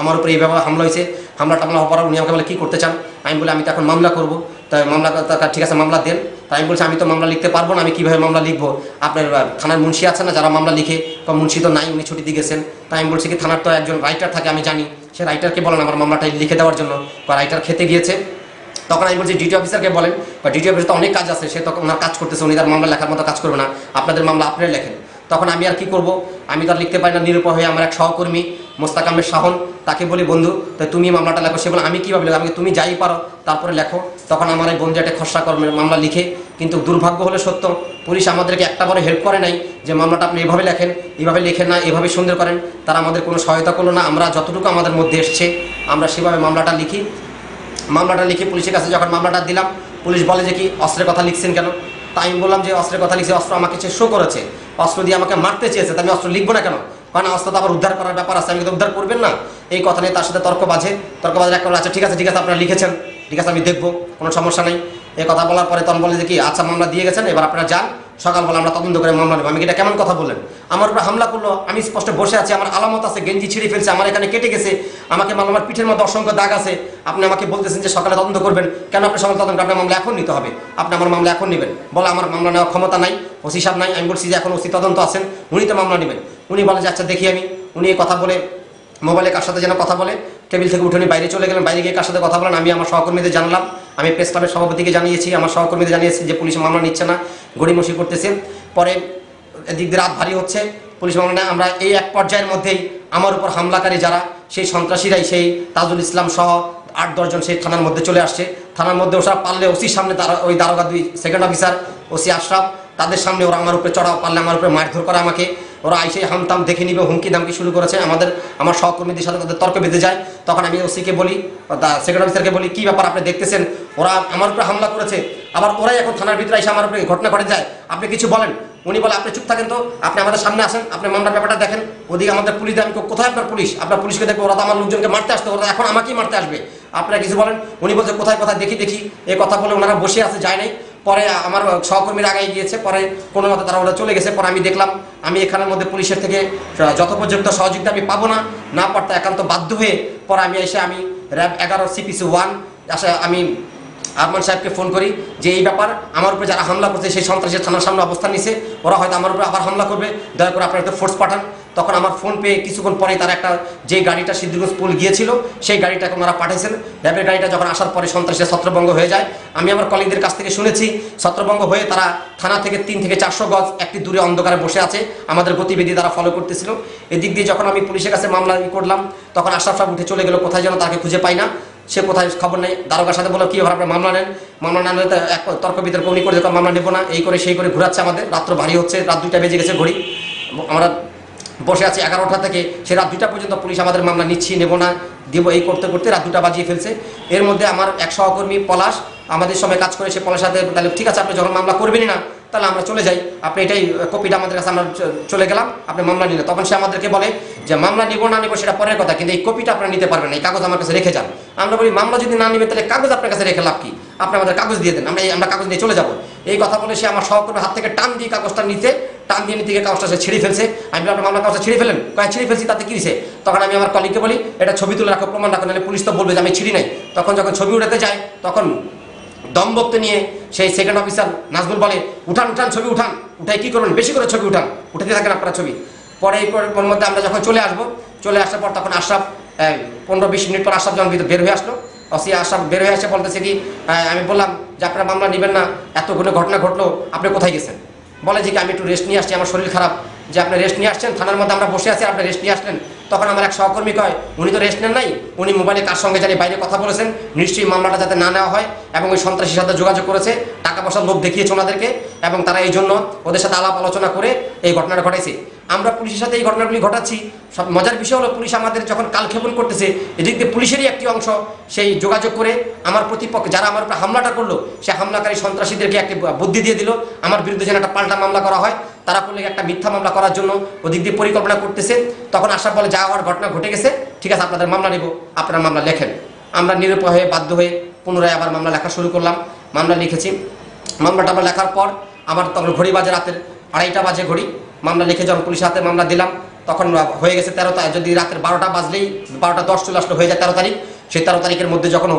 আমার উপরে এইভাবে হামলা হয়েছে, হামলা টামলা হওয়ার উনি আমাকে বলে, কী করতে চান? আমি বলে, আমি তো এখন মামলা করব। তাই মামলা ঠিক আছে, মামলা দেন। তাই আমি বলছি, আমি তো মামলা লিখতে পারব না, আমি কীভাবে মামলা লিখব? আপনার থানার মুন্সি আছে না যারা মামলা লিখে? বা মুন্সি তো নাই, উনি ছুটি দিয়ে গেছেন। তাই আমি বলছি কি, থানার তো একজন রাইটার থাকে, আমি জানি। সে রাইটারকে বলেন আমার মামলাটা লিখে দেওয়ার জন্য। বা রাইটার খেতে গিয়েছে। তখন আমি বলছি ডিটি অফিসারকে বলেন। বা ডিটি অফিসার তো অনেক কাজ আছে, সে তখন ওনার কাজ করতেছে, উনি তার মামলা লেখার মতো কাজ করবে না। আপনাদের মামলা আপনারা লেখেন। তখন আমি আর কি করব? আমি তো আর লিখতে পারি না, নিরুপায় হয়ে আমার এক সহকর্মী মোস্তাক আহমেদ শাহন, তাকে বলি, বন্ধু তাই তুমি মামলাটা লেখো। সে বলে, আমি কীভাবে লেখো আমি তুমি যাই পারো, তারপরে লেখো। তখন আমার এই বন্ধু একটা খসড়া কর্মের মামলা লিখে, কিন্তু দুর্ভাগ্য হলে সত্য, পুলিশ আমাদেরকে একটা বড় হেল্প করে নাই যে মামলাটা আপনি এভাবে লেখেন এভাবে লেখেন না, এভাবে সুন্দর করেন। তারা আমাদের কোনো সহায়তা করল না। আমরা যতটুকু আমাদের মধ্যে এসছে, আমরা সেভাবে মামলাটা লিখি। মামলাটা লিখে পুলিশের কাছে যখন মামলাটা দিলাম, পুলিশ বলে যে, কি, অস্ত্রের কথা লিখছেন কেন? তাই আমি বললাম যে, অস্ত্রের কথা লিখছে, অস্ত্র আমাকে সে শো করেছে। অস্ত্র দিয়ে আমাকে মারতে চেয়েছে তাই আমি অস্ত্র লিখব না কেন? অস্ত্র তো আবার উদ্ধার করার ব্যাপার আছে, আমি তো উদ্ধার করবেন না। এই কথা নিয়ে তার সাথে তর্ক বাজে তর্ক বাজে একটা আচ্ছা ঠিক আছে ঠিক আছে, আপনারা লিখেছেন। ঠিক আছে, আমি দেখব, কোনো সমস্যা নেই। এই কথা বলার পরে তখন বলে যে কি আচ্ছা মামলা দিয়ে গেছেন, এবার আপনারা যান। সকালবেলা আমরা তদন্ত করে মামলা নেব। আমি এটা কেমন কথা বললেন? আমার উপরে হামলা করল, আমি স্পষ্ট বসে আছি, আমার আলামত আছে, গেঞ্জি ছিঁড়ে ফেলছে, আমার এখানে কেটে গেছে। আমাকে আমার পিঠের মধ্যে অসংখ্য দাগ আছে। আপনি আমাকে বলতেছেন যে সকালে তদন্ত করবেন। কেন আপনি সকালে তদন্ত আপনার মামলা এখন নিতে হবে। আপনি আমার মামলা এখন নেবেন। বলে, আমার মামলা নেওয়ার ক্ষমতা নাই, ওসি সাহেব নাই, আমি বলছি যে এখন ওসি তদন্ত আছেন, উনি তো মামলা নেবেন। উনি বলে যে আচ্ছা দেখি আমি। উনি এই কথা বলে, মোবাইলে কার সাথে যেন কথা বলে, টেবিল থেকে উঠে উনি বাইরে চলে গেলেন। বাইরে গিয়ে কার সাথে কথা বলেন? আমি আমার সহকর্মীদের জানলাম। আমি প্রেস ক্লাবের সভাপতিকে জানিয়েছি, আমার সহকর্মীদের জানিয়েছি যে, পুলিশ মামলা নিচ্ছে না, গড়িমসি করতেছে। পরে এদিক দিয়ে রাত ভারী হচ্ছে, পুলিশ মামলা নেয়। আমরা এই এক পর্যায়ের মধ্যেই আমার উপর হামলাকারী যারা, সেই সন্ত্রাসীরাই সেই তাজুল ইসলাম সহ আট দশজন সেই থানার মধ্যে চলে আসছে। থানার মধ্যে ওসব পারলে ওসির সামনে তারা, ওই দারোগা দুই সেকেন্ড অফিসার ওসি আশরাফ, তাদের সামনে ওরা আমার উপরে চড়াও, পারলে আমার উপরে মারধর করে আমাকে। ওরা আইসে হামতাম দেখে নিবে, হুমকি দামকি শুরু করেছে। আমাদের, আমার সহকর্মীদের সাথে তাদের তর্ক বেঁধে যায়। তখন আমি ওসিকে বলি সেকেন্ড অফিসারকে বলি, কী ব্যাপার আপনি দেখতেছেন? ওরা আমার উপরে হামলা করেছে। আবার ওরাই এখন থানার ভিতরে এসে আমার উপরে ঘটনা ঘটে যায়। আপনি কিছু বলেন? উনি বলে, আপনি চুপ থাকেন তো। আপনি আমাদের সামনে আসেন। আপনি মামলার ব্যাপারটা দেখেন। ওদিকে আমাদের পুলিশ দেন কোথায় আপনার পুলিশ? আপনার পুলিশকে দেখব, ওরা তো আমার লোকজনকে মারতে আসতো ওরা এখন আমাকেই মারতে আসবে। আপনারা কিছু বলেন? উনি বলছে, কোথায় কোথায়? দেখি দেখি। এ কথা বলে ওনারা বসে আছে, যায় নাই। পরে আমার সহকর্মীরা আগে গিয়েছে, পরে কোনো মতে তারা ওরা চলে গেছে। পরে আমি দেখলাম, আমি এখানের মধ্যে পুলিশের থেকে যত পর্যন্ত সহযোগিতা আমি পাবো না না পারতে একান্ত বাধ্য হয়ে পরে আমি এসে আমি র্যাব এগারো, সিপিসি ওয়ান, আসে আমি আরমান সাহেবকে ফোন করি যে এই ব্যাপার, আমার উপরে যারা হামলা করছে, সেই সন্ত্রাসের থানার সামনে অবস্থান নিছে, ওরা হয়তো আমার উপরে আবার হামলা করবে। দয়া করে আপনারা ফোর্স পাঠান। তখন আমার ফোন পেয়ে কিছুক্ষণ পরে তারা একটা যে গাড়িটা সিদ্ধিগঞ্জ পুল গিয়েছিল, সেই গাড়িটাকে ওনারা পাঠিয়েছেন। র্যাবের গাড়িটা যখন আসার পরে সন্ত্রাসের ছত্রভঙ্গ হয়ে যায়। আমি আমার কলিগদের কাছ থেকে শুনেছি, ছত্রভঙ্গ হয়ে তারা থানা থেকে তিন থেকে চারশো গজ একটি দূরে অন্ধকারে বসে আছে। আমাদের গতিবিধি তারা ফলো করতেছিল। এদিক দিয়ে যখন আমি পুলিশের কাছে মামলা করলাম, তখন আশরাফ সাহেব উঠে চলে গেল, কোথায় যেন তাকে খুঁজে পাই না। সে কোথায় খবর নেই। দারোগার সাথে বলল, কি ব্যাপার আপনি মামলা নেন? মামলা না নিলে এক তর্ক বিতর্ক, উনি করে মামলা নেব না। এই করে, সেই করে ঘুরাচ্ছে আমাদের। রাত্র ভারী হচ্ছে, রাত দুইটা বেজে গেছে ঘড়ি। আমরা বসে আছি এগারোটা থেকে। সে রাত দুটা পর্যন্ত পুলিশ আমাদের মামলা নিচ্ছি, নেব না, দিব এই করতে করতে রাত দুটা বাজিয়ে ফেলছে। এর মধ্যে আমার এক সহকর্মী পলাশ, আমাদের সময় কাজ করে সে পলাশের সাথে তাহলে ঠিক আছে, আপনি যখন মামলা করবেনই না, তাহলে আমরা চলে যাই। আপনি এটাই কপিটা আমাদের কাছে আমরা চলে গেলাম, আপনি মামলা নিলে তখন সে আমাদেরকে বলে যে, মামলা নিব, না নিব সেটা পরের কথা, কিন্তু এই কপিটা আপনারা নিতে পারবেন না, এই কাগজ আমার কাছে রেখে যান। আমরা বলি, মামলা যদি না নেবেন তাহলে কাগজ আপনার কাছে রেখে লাভ কি? আপনি আমাদের কাগজ দিয়ে দেন, আমরা আমরা কাগজ নিয়ে চলে যাব। এই কথা বলে সে আমার সহকর্মীর হাত থেকে টান দিয়ে কাগজটা নিতে টান দিয়ে গিয়ে কাগজটা সে ছিঁড়ে ফেলছে। আমি আপনার মামলা, কাগজটা ছিঁড়ে ফেলেন? কয়, ছিঁড়ে ফেলছি, তাতে কি দিছে তখন আমি আমার কলিগকে বলি, এটা ছবি তুলে রাখো, প্রমাণ রাখো, নাহলে পুলিশ তো বলবে যে আমি ছিঁড়ি নাই। তখন যখন ছবি উঠাতে যায়, তখন দমবক্ত নিয়ে সেই সেকেন্ড অফিসার নাজমুল বলে, উঠান উঠান, ছবি উঠান। উঠাই কী করবেন বেশি করে ছবি উঠান। উঠাতে থাকেন আপনারা ছবি। পরে, পর মধ্যে আমরা যখন চলে আসব, চলে আসার পর তখন আশরাফ পনেরো, বিশ মিনিট পর আশরাফ যখন বের হয়ে আসলো, অসি আশরাফ বের হয়ে আসে বলতেছে কি আমি বললাম, যে আপনারা মামলা নেবেন না, এতগুলো ঘটনা ঘটলো, আপনি কোথায় গেছেন? বলে যে আমি একটু রেস্ট নিয়ে আসছি, আমার শরীর খারাপ। যে আপনি রেস্ট নিয়ে আসছেন, থানার মধ্যে আমরা বসে আছি, আপনি রেস্ট নিয়ে আসলেন। তখন আমার এক সহকর্মী কয়, উনি তো রেস্ট নেন নাই, উনি মোবাইলে কার সঙ্গে জানি বাইরে কথা বলেছেন। নিশ্চয়ই মামলাটা যাতে না নেওয়া হয় এবং ওই সন্ত্রাসীর সাথে যোগাযোগ করেছে, টাকা পয়সার লোভ দেখিয়েছে ওনাদেরকে এবং তারা এই জন্য ওদের সাথে আলাপ আলোচনা করে এই ঘটনাটা ঘটাইছে। আমরা পুলিশের সাথে এই ঘটনাগুলি ঘটাচ্ছি। সব মজার বিষয় হলো পুলিশ আমাদের যখন কালক্ষেপণ করতেছে, এদিক দিয়ে পুলিশেরই একটি অংশ, সেই যোগাযোগ করে আমার প্রতিপক্ষ যারা আমার উপরে হামলাটা করল, সে হামলাকারী সন্ত্রাসীদেরকে একটি বুদ্ধি দিয়ে দিল। আমার বিরুদ্ধে যেন একটা পাল্টা মামলা করা হয়, তারা করলে একটা মিথ্যা মামলা করার জন্য ওদিক দিয়ে পরিকল্পনা করতেছে। তখন আসার বলে যা হওয়ার ঘটনা ঘটে গেছে, ঠিক আছে, আপনাদের মামলা নেব, আপনারা মামলা লেখেন। আমরা নিরুপায় হয়ে বাধ্য হয়ে পুনরায় আবার মামলা লেখা শুরু করলাম। মামলা লিখেছি। মামলাটা আমরা লেখার পর আমার তখন ঘড়ি বাজে রাতের আড়াইটা বাজে ঘড়ি। মামলা লিখে যখন পুলিশের হাতে মামলা দিলাম, তখন হয়ে গেছে তেরো তারিখ। যদি রাতের বারোটা বাজলেই, বারোটা দশ চলে আসলে, হয়ে যায় তেরো তারিখ। সেই তেরো তারিখের মধ্যে যখন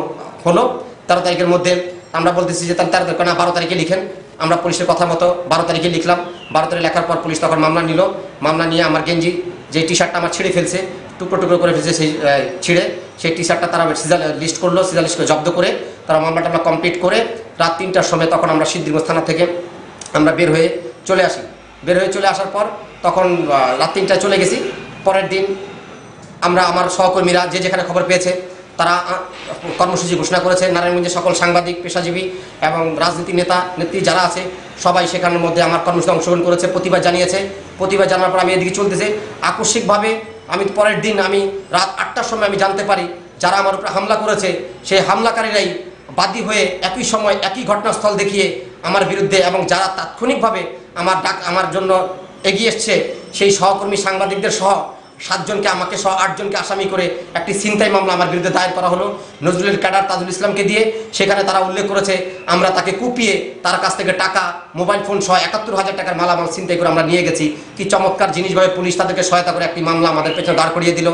হলো, তেরো তারিখের মধ্যে আমরা বলতেছি যে তেরো তারিখ না, বারো তারিখে লিখেন। আমরা পুলিশের কথা মতো বারো তারিখে লিখলাম। বারো তারিখ লেখার পর পুলিশ তখন মামলা নিল। মামলা নিয়ে আমার গেঞ্জি, যে টি শার্টটা আমার ছিঁড়ে ফেলছে, টুকরো টুকরো করে ফেলছে সেই ছিঁড়ে। সেই টি শার্টটা তারা সিজাল, লিস্ট করল, সিজাল লিস্ট করে জব্দ করে তারা মামলাটা আমরা কমপ্লিট করে রাত তিনটার সময় তখন আমরা সিদ্ধিগঞ্জ থানা থেকে আমরা বের হয়ে চলে আসি। বের হয়ে চলে আসার পর তখন রাত তিনটায় চলে গেছি। পরের দিন আমরা, আমার সহকর্মীরা যে যেখানে খবর পেয়েছে, তারা কর্মসূচি ঘোষণা করেছে। নারায়ণগঞ্জের সকল সাংবাদিক, পেশাজীবী এবং রাজনীতি নেতা, নেত্রী যারা আছে, সবাই সেখানের মধ্যে আমার কর্মসূচি অংশগ্রহণ করেছে, প্রতিবাদ জানিয়েছে। প্রতিবাদ জানার পর আমি এদিকে চলতেছে। আকস্মিকভাবে আমি, পরের দিন আমি রাত আটটার সময় আমি জানতে পারি, যারা আমার উপরে হামলা করেছে, সেই হামলাকারীরাই বাদী হয়ে একই সময় একই ঘটনাস্থল দেখিয়ে আমার বিরুদ্ধে এবং যারা তাৎক্ষণিকভাবে আমার ডাক আমার জন্য এগিয়ে এসছে, সেই সহকর্মী সাংবাদিকদের সহ সাতজনকে, আমাকে সহ আটজনকে আসামি করে একটি ছিনতাই মামলা আমার বিরুদ্ধে দায়ের করা হলো। নজরুলের ক্যাডার তাজুল ইসলামকে দিয়ে, সেখানে তারা উল্লেখ করেছে, আমরা তাকে কুপিয়ে তার কাছ থেকে টাকা, মোবাইল ফোন সহ একাত্তর হাজার টাকার মালামাল ছিনতাই করে আমরা নিয়ে গেছি। কি চমৎকার জিনিসভাবে পুলিশ তাদেরকে সহায়তা করে একটি মামলা আমাদের পেছনে দাঁড় করিয়ে দিল।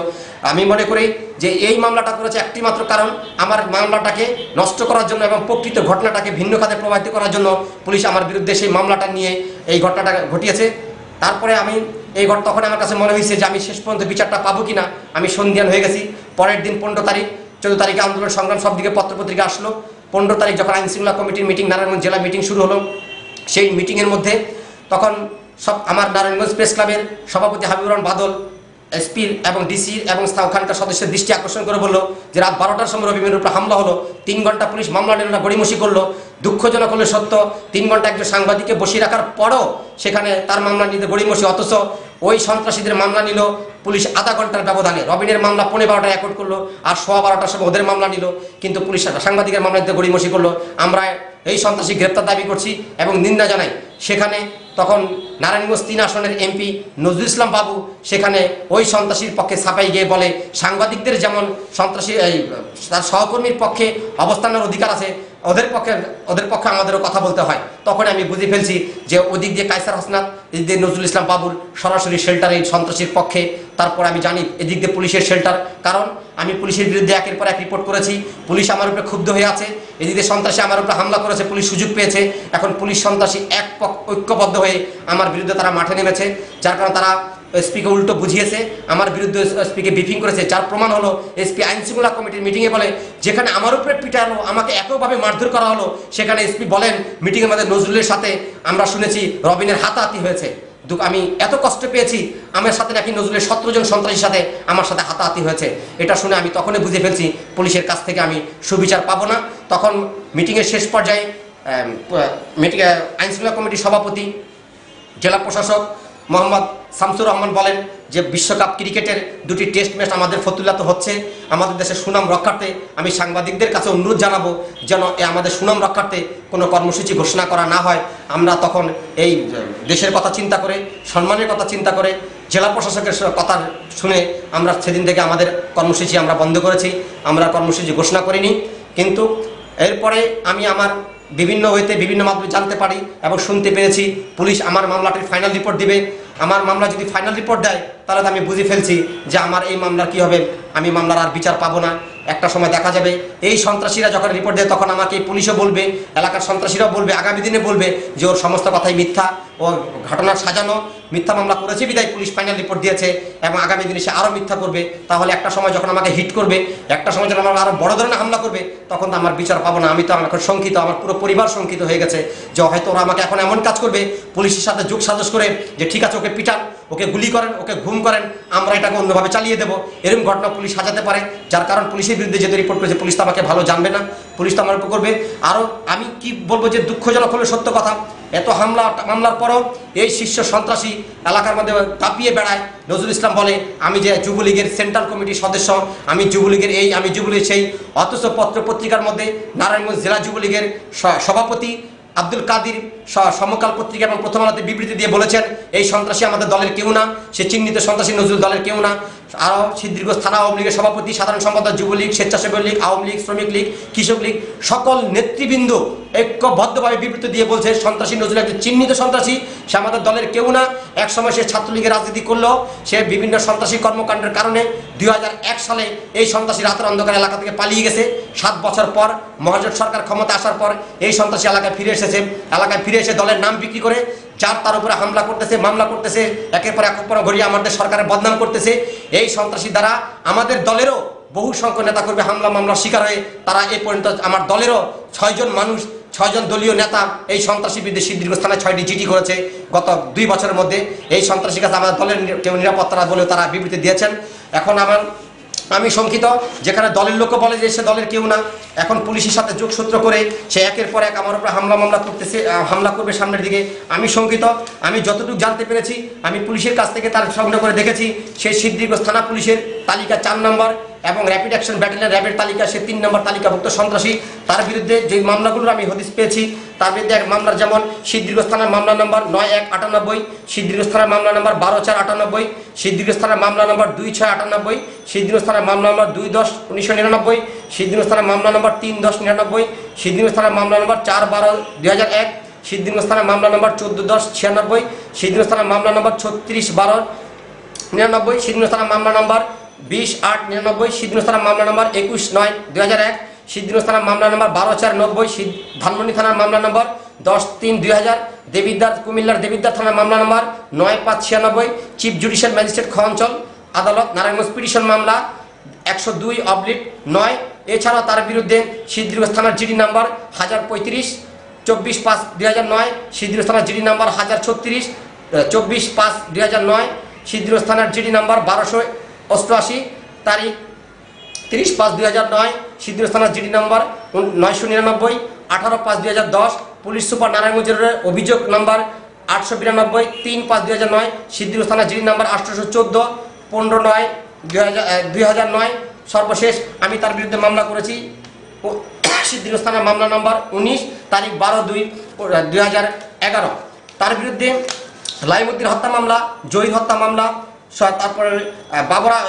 আমি মনে করি যে এই মামলাটা করেছে একটি মাত্র কারণ আমার মামলাটাকে নষ্ট করার জন্য এবং প্রকৃত ঘটনাটাকে ভিন্ন খাতে প্রভাবিত করার জন্য পুলিশ আমার বিরুদ্ধে সেই মামলাটা নিয়ে এই ঘটনাটা ঘটিয়েছে। তারপরে আমি এই ঘর তখন আমার কাছে মনে হয়েছে যে আমি শেষ পর্যন্ত বিচারটা পাবো কিনা, আমি সন্ধিয়ান হয়ে গেছি। পরের দিন পনেরো তারিখ, চোদ্দ তারিখে আন্দোলন সংগ্রাম সব দিকে পত্রপত্রিকা আসলো। পনেরো তারিখ যখন আইন শৃঙ্খলা কমিটির মিটিং, নারায়ণগঞ্জ জেলা মিটিং শুরু হলো। সেই মিটিংয়ের মধ্যে তখন সব আমার নারায়ণগঞ্জ প্রেস ক্লাবের সভাপতি হাবিবুর বাদল এসপির এবং ডিসি এবং ওখানকার সদস্যের দৃষ্টি আকর্ষণ করে বলল যে রাত বারোটার সময় রবিমের উপরে হামলা হলো, তিন ঘণ্টা পুলিশ মামলা না গড়িমসি করল। দুঃখজনক হলে সত্য, তিন ঘণ্টা একজন সাংবাদিককে বসিয়ে রাখার পরও সেখানে তার মামলা নিতে গড়িমসি, অথচ ওই সন্ত্রাসীদের মামলা নিল পুলিশ আধা ঘণ্টার ব্যবধানে। রবিনের মামলা পনেরো বারোটায় রেকর্ড করল আর সোয়া বারোটার সময় ওদের মামলা নিল, কিন্তু পুলিশ সাংবাদিকের মামলা নিতে গড়িমসি করল। আমরা এই সন্ত্রাসী গ্রেপ্তার দাবি করছি এবং নিন্দা জানাই সেখানে তখন নারায়ণগঞ্জ তিন আসনের এমপি নজরুল ইসলাম বাবু সেখানে ওই সন্ত্রাসীর পক্ষে ছাপাই গিয়ে বলে, সাংবাদিকদের যেমন সন্ত্রাসী তার সহকর্মীর পক্ষে অবস্থানের অধিকার আছে ওদের পক্ষে ওদের পক্ষে আমাদেরও কথা বলতে হয়। তখন আমি বুঝে ফেলছি যে ওদিক দিয়ে কাইসার হাসনাত, এদিক দিয়ে নজরুল ইসলাম বাবুর সরাসরি শেল্টার এই সন্ত্রাসীর পক্ষে। তারপর আমি জানি এদিক দিয়ে পুলিশের শেল্টার। কারণ আমি পুলিশের বিরুদ্ধে একের পর এক রিপোর্ট করেছি। পুলিশ আমার উপরে ক্ষুব্ধ হয়ে আছে। এদিক দিয়ে সন্ত্রাসী আমার উপরে হামলা করেছে, পুলিশ সুযোগ পেয়েছে। এখন পুলিশ সন্ত্রাসী এক ঐক্যবদ্ধ হয়ে আমার বিরুদ্ধে তারা মাঠে নেমেছে। যার কারণে তারা এসপিকে উল্টো বুঝিয়েছে, আমার বিরুদ্ধে এসপিকে ব্রিফিং করেছে, যার প্রমাণ হলো এসপি আইন শৃঙ্খলা কমিটির মিটিংয়ে বলে, যেখানে আমার উপরে পিটানো, আমাকে একইভাবে মারধর করা হলো, সেখানে এসপি বলেন মিটিংয়ের মধ্যে নজরুলের সাথে আমরা শুনেছি রবিনের হাতাহাতি হয়েছে। দুঃখ আমি এত কষ্ট পেয়েছি, আমার সাথে নাকি নজরুলের সতেরো জন সন্ত্রাসীর সাথে আমার সাথে হাতাহাতি হয়েছে। এটা শুনে আমি তখনই বুঝে ফেলছি, পুলিশের কাছ থেকে আমি সুবিচার পাবো না। তখন মিটিংয়ের শেষ পর্যায়ে মিটিং আইনশৃঙ্খলা কমিটির সভাপতি, জেলা প্রশাসক মোহাম্মদ শামসুর রহমান বলেন যে বিশ্বকাপ ক্রিকেটের দুটি টেস্ট ম্যাচ আমাদের ফতুল্লাতে হচ্ছে। আমাদের দেশের সুনাম রক্ষার্থে আমি সাংবাদিকদের কাছে অনুরোধ জানাব যেন এ আমাদের সুনাম রক্ষার্থে কোনো কর্মসূচি ঘোষণা করা না হয়। আমরা তখন এই দেশের কথা চিন্তা করে, সম্মানের কথা চিন্তা করে, জেলা প্রশাসকের কথা শুনে আমরা সেদিন থেকে আমাদের কর্মসূচি আমরা বন্ধ করেছি। আমরা কর্মসূচি ঘোষণা করিনি। কিন্তু এরপরে আমি আমার বিভিন্ন ওয়েতে বিভিন্ন মাধ্যমে জানতে পারি এবং শুনতে পেরেছি। পুলিশ আমার মামলাটির ফাইনাল রিপোর্ট দিবে। আমার মামলা যদি ফাইনাল রিপোর্ট দেয় তাহলে আমি বুঝে ফেলছি যে আমার এই মামলার কি হবে। আমি মামলার আর বিচার পাবো না। একটা সময় দেখা যাবে, এই সন্ত্রাসীরা যখন রিপোর্ট দেয়, তখন আমাকে পুলিশও বলবে, এলাকার সন্ত্রাসীরাও বলবে, আগামী দিনে বলবে যে ওর সমস্ত কথাই মিথ্যা ও ঘটনা সাজানো, মিথ্যা মামলা করেছে বিদায় পুলিশ ফাইনাল রিপোর্ট দিয়েছে এবং আগামী দিনে সে আরও মিথ্যা করবে। তাহলে একটা সময় যখন আমাকে হিট করবে, একটা সময় যখন আমার আরও বড় ধরনের হামলা করবে, তখন তো আমার বিচার পাবো না। আমি তো এখন শঙ্কিত, আমার পুরো পরিবার শঙ্কিত হয়ে গেছে যে হয়তো ওরা আমাকে এখন এমন কাজ করবে, পুলিশের সাথে যোগ সাজস করে যে ঠিক আছে, ওকে পিটান। ওকে গুলি করেন, ওকে ঘুম করেন, আমরা এটাকে অন্যভাবে চালিয়ে দেবো। এরকম ঘটনা পুলিশ সাজাতে পারে, যার কারণ পুলিশের বিরুদ্ধে যেহেতু রিপোর্ট করেছে, পুলিশ তো আমাকে ভালো জানবে না। পুলিশ তো আমার উপর করবে। আরও আমি কি বলব যে দুঃখজনক হলে সত্য কথা, এত হামলা, মামলার পরও এই শীর্ষ সন্ত্রাসী এলাকার মধ্যে কাঁপিয়ে বেড়ায়। নজরুল ইসলাম বলে, আমি যে যুবলীগের সেন্ট্রাল কমিটির সদস্য, আমি যুবলীগের এই, আমি যুবলীগের সেই অথচ পত্র পত্রিকার মধ্যে নারায়ণগঞ্জ জেলা যুবলীগের সভাপতি আব্দুল কাদির সমকাল পত্রিকা এবং প্রথম আলোতে বিবৃতি দিয়ে বলেছেন, এই সন্ত্রাসী আমাদের দলের কেউ না, সে চিহ্নিত সন্ত্রাসী নজরুল দলের কেউ না। আরও সিদ্ধিগঞ্জ থানা আওয়ামী লীগের সভাপতি, সাধারণ সম্পাদক, যুবলীগ, স্বেচ্ছাসেবক লীগ, আওয়ামী লীগ, শ্রমিক লীগ, কৃষক লীগ, সকল নেতৃবৃন্দ ঐক্যবদ্ধভাবে বিবৃতি দিয়ে বলছে, সন্ত্রাসী নজরুল একজন চিহ্নিত সন্ত্রাসী, সে আমাদের দলের কেউ না। এক সময় সে ছাত্রলীগের রাজনীতি করলেও সে বিভিন্ন সন্ত্রাসী কর্মকাণ্ডের কারণে দুই হাজার এক সালে এই সন্ত্রাসী রাতের অন্ধকার এলাকা থেকে পালিয়ে গেছে। সাত বছর পর মহাজোট সরকার ক্ষমতা আসার পর এই সন্ত্রাসী এলাকায় ফিরে এসেছে। এলাকায় ফিরে এসে দলের নাম বিক্রি করে যার তার উপরে হামলা করতেছে, মামলা করতেছে, একের পর এক ঘড়িয়ে আমাদের সরকারের বদনাম করতেছে। এই সন্ত্রাসী দ্বারা আমাদের দলেরও বহু সংখ্যক নেতা করবে হামলা মামলার শিকার হয়ে তারা এ পর্যন্ত আমার দলেরও ছয়জন মানুষ, ছয়জন দলীয় নেতা এই সন্ত্রাসী বিরুদ্ধে দীর্ঘস্থানে ছয়টি জিডি করেছে গত দুই বছরের মধ্যে। এই সন্ত্রাসী কাছে আমাদের দলের কেউ নিরাপত্তা না বলেও তারা বিবৃতি দিয়েছেন। এখন আমার আমি শঙ্কিত, যেখানে দলের লোকও বলে যে সে দলের কেউ না। এখন পুলিশের সাথে যোগসূত্র করে সে একের পর এক আমার উপরে হামলা, মামলা করতেছে হামলা করবে সামনের দিকে। আমি শঙ্কিত, আমি যতটুকু জানতে পেরেছি, আমি পুলিশের কাছ থেকে তার সংগ্রহ করে দেখেছি, সে সিদ্ধিগ্রস্ত থানা পুলিশের তালিকা চার নম্বর। এবং র্যাপিড অ্যাকশন ব্যাটালিয়ন র্যাবের তালিকা, সে তিন নম্বর তালিকাভুক্ত সন্ত্রাসী। তার বিরুদ্ধে যে মামলাগুলোর আমি হদিস পেয়েছি, তার বিরুদ্ধে এক মামলার যেমন সিদ্ধির্ঘ থানার মামলা নম্বর নয় এক আটানব্বই সিদ্ধির্ঘ থানার মামলা নম্বর বারো চার আটানব্বই সিদ্ধির্ঘ থানার মামলা নম্বর দুই ছয় আটানব্বই সিদ্ধির্ঘ থানার মামলা নম্বর দুই দশ উনিশশো নিরানব্বই সিদ্ধির্ঘ থানার মামলা নম্বর তিন দশ নিরানব্বই সিদ্ধির্ঘ থানার মামলা নম্বর চার বারো দুই হাজার এক সিদ্ধির্ঘ মামলা নম্বর চোদ্দ দশ ছিয়ানব্বই সিদ্ধির্ঘ মামলা নম্বর ছত্রিশ বারো নিরানব্বই সিদ্ধ মামলা নম্বর বিশ আট নিরানব্বই সিদ্ধ থানা মামলা নম্বর একুশ নয়, দুই হাজার এক সিদ্ধ থানা মামলা নম্বর বারো চার নব্বই ধানমন্ডি থানার মামলা নম্বর দশ তিন দুই হাজার, দেবিদ্বার কুমিল্লার দেবিদ্বার থানার মামলা নম্বর নয় পাঁচ ছিয়ানব্বই, চিফ জুডিশিয়াল ম্যাজিস্ট্রেট খ অঞ্চল আদালত নারায়ণগঞ্জ পিটিশন মামলা একশো দুই অবলিট নয়, এছাড়াও তার বিরুদ্ধে থানার জিডি নাম্বার হাজার পঁয়ত্রিশ, চব্বিশ পাঁচ দুই হাজার নয় থানার জিডি নাম্বার হাজার ছত্রিশ, চব্বিশ পাঁচ দুই হাজার নয় থানার জিডি নাম্বার বারোশো অষ্টআশি, তারিখ তিরিশ পাঁচ দুই হাজার নয় সিদ্ধির থানার জিডি নাম্বার নয়শো নিরানব্বই, আঠারো পাঁচ দুই হাজার দশ, পুলিশ সুপার নারায়ণগঞ্জের অভিযোগ নাম্বার আটশো বিরানব্বই, তিন পাঁচ দুই হাজার নয় সিদ্ধির থানার জিডি নাম্বার আটশোশো চোদ্দ, পনেরো নয় দুই হাজার নয়, সর্বশেষ আমি তার বিরুদ্ধে মামলা করেছি। সিদ্ধির থানার মামলা নাম্বার উনিশ, তারিখ বারো দুই দুই হাজার এগারো। তার বিরুদ্ধে লাইমুদ্দিন হত্যা মামলা জয়ীর হত্যা মামলা তারপরে বাবরা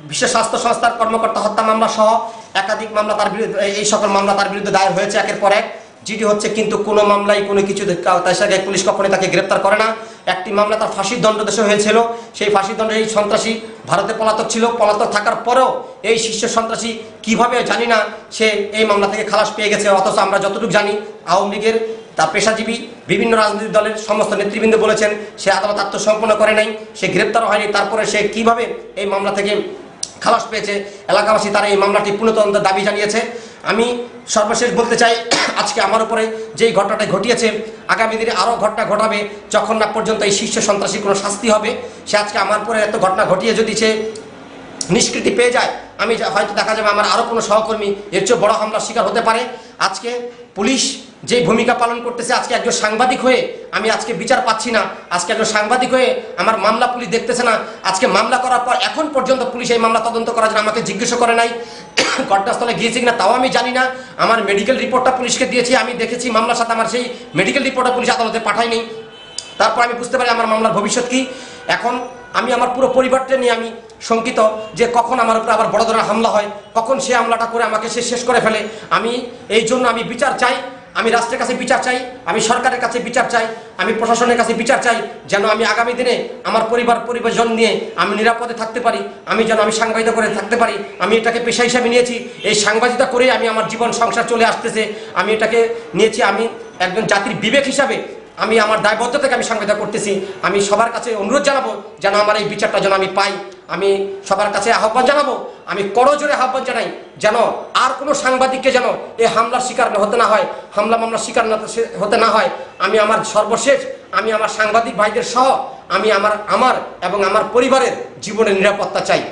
বিশ্ব স্বাস্থ্য সংস্থার কর্মকর্তা হত্যা মামলা সহ একাধিক মামলা তার বিরুদ্ধে, এই- সকল মামলা তার বিরুদ্ধে দায়ের হয়েছে একের পর এক। যেটি হচ্ছে কিন্তু কোনো মামলায় কোনো কিছু কা- তার সাথে পুলিশ কখনোই তাকে গ্রেপ্তার করে না। একটি মামলা তার ফাঁসির দণ্ডদেশে হয়েছিল। সেই ফাঁসির দণ্ডে এই সন্ত্রাসী ভারতে পলাতক ছিল। পলাতক থাকার পরেও এই শীর্ষ সন্ত্রাসী কীভাবে জানি না সে এই মামলা থেকে খালাস পেয়ে গেছে। অথচ আমরা যতটুকু জানি আওয়ামী লীগের তার পেশাজীবী বিভিন্ন রাজনৈতিক দলের সমস্ত নেতৃবৃন্দ বলেছেন, সে আদালত আত্মসম্পন্ন করে নাই, সে গ্রেপ্তার হয়নি, তারপরে সে কীভাবে এই মামলা থেকে খালাস পেয়েছে, এলাকাবাসী তারা এই মামলাটি পুনঃতদন্তের দাবি জানিয়েছে। আমি সর্বশেষ বলতে চাই, আজকে আমার উপরে যেই ঘটনাটা ঘটিয়েছে, আগামী দিনে আরও ঘটনা ঘটাবে, যখন না পর্যন্ত এই শীর্ষ সন্ত্রাসী কোনো শাস্তি হবে, সে আজকে আমার পরে এত ঘটনা ঘটিয়ে যদি সে নিষ্কৃতি পেয়ে যায়, আমি হয়তো দেখা যাবে আমার আরও কোনো সহকর্মী, এর চেয়ে বড় হামলার শিকার হতে পারে। আজকে পুলিশ যে ভূমিকা পালন করতেছে, আজকে একজন সাংবাদিক হয়ে আমি আজকে বিচার পাচ্ছি না। আজকে একজন সাংবাদিক হয়ে আমার মামলা পুলিশ দেখতেছে না। আজকে মামলা করার পর এখন পর্যন্ত পুলিশ এই মামলা তদন্ত করার জন্য আমাকে জিজ্ঞেস করে নাই। ঘটনাস্থলে গিয়েছি কিনা তাও আমি জানি না। আমার মেডিকেল রিপোর্টটা পুলিশকে দিয়েছি, আমি দেখেছি মামলার সাথে আমার সেই মেডিকেল রিপোর্টটা পুলিশ আদালতে পাঠায়নি তারপর আমি বুঝতে পারি আমার মামলার ভবিষ্যৎ কি। এখন আমি আমার পুরো পরিবারটা নিয়ে আমি শঙ্কিত যে কখন আমার উপরে আবার বড় ধরনের হামলা হয়, কখন সে হামলাটা করে আমাকে সে শেষ করে ফেলে। আমি এই জন্য আমি বিচার চাই। আমি রাষ্ট্রের কাছে বিচার চাই, আমি সরকারের কাছে বিচার চাই, আমি প্রশাসনের কাছে বিচার চাই, যেন আমি আগামী দিনে আমার পরিবার, পরিবারজন নিয়ে আমি নিরাপদে থাকতে পারি, আমি যেন আমি সাংবাদিকতা করে থাকতে পারি, আমি এটাকে পেশা হিসাবে নিয়েছি, এই সাংবাদিকতা করে আমি আমার জীবন, সংসার চলে আসতেছে, আমি এটাকে নিয়েছি, আমি একজন জাতির বিবেক হিসাবে আমি আমার দায়বদ্ধতাকে আমি সাংবাদিকতা করতেছি, আমি সবার কাছে অনুরোধ জানাব যেন আমার এই বিচারটা যেন আমি পাই। আমি সবার কাছে আহ্বান জানাব, আমি করজোরে আহ্বান জানাই, যেন আর কোনো সাংবাদিককে যেন এই হামলার শিকার হতে না হয়, হামলা মামলার শিকার হতে না হয়। আমি আমার সর্বশেষ, আমি আমার সাংবাদিক ভাইদের সহ, আমি আমার আমার এবং আমার পরিবারের জীবনের নিরাপত্তা চাই।